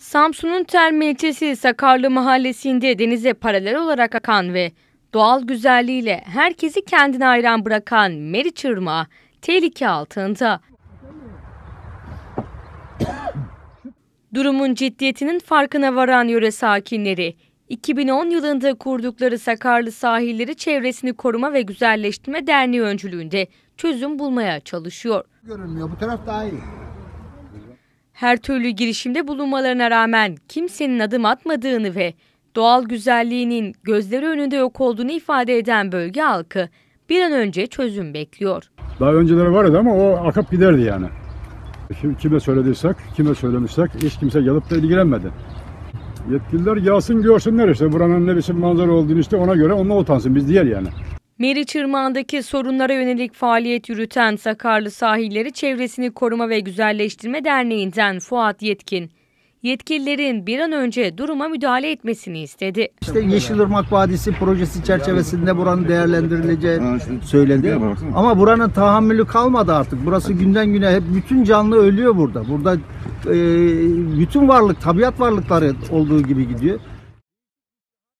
Samsun'un Terme ilçesi Sakarlı mahallesinde denize paralel olarak akan ve doğal güzelliğiyle herkesi kendine hayran bırakan Meriç Irmağı tehlike altında. Durumun ciddiyetinin farkına varan yöre sakinleri 2010 yılında kurdukları Sakarlı Sahilleri Çevresini Koruma ve Güzelleştirme Derneği öncülüğünde çözüm bulmaya çalışıyor. görünmüyor. Bu taraf daha iyi. Her türlü girişimde bulunmalarına rağmen kimsenin adım atmadığını ve doğal güzelliğinin gözleri önünde yok olduğunu ifade eden bölge halkı bir an önce çözüm bekliyor. Daha önceleri vardı ama o akıp giderdi yani. Kim- Kime söylediysek, kime söylemişsek hiç kimse gelip de ilgilenmedi. Yetkililer gelsin görsünler işte buranın ne biçim manzara olduğunu işte ona göre onunla utansın biz diğer yani. Meriç Irmağı'ndaki sorunlara yönelik faaliyet yürüten Sakarlı Sahilleri Çevresini Koruma ve Güzelleştirme Derneği'nden Fuat Yetkin, yetkililerin bir an önce duruma müdahale etmesini istedi. İşte Yeşilırmak Vadisi projesi çerçevesinde buranın değerlendirileceği söylendi. Ama buranın tahammülü kalmadı artık. Burası günden güne hep bütün canlı ölüyor burada. Burada e, bütün varlık, tabiat varlıkları olduğu gibi gidiyor.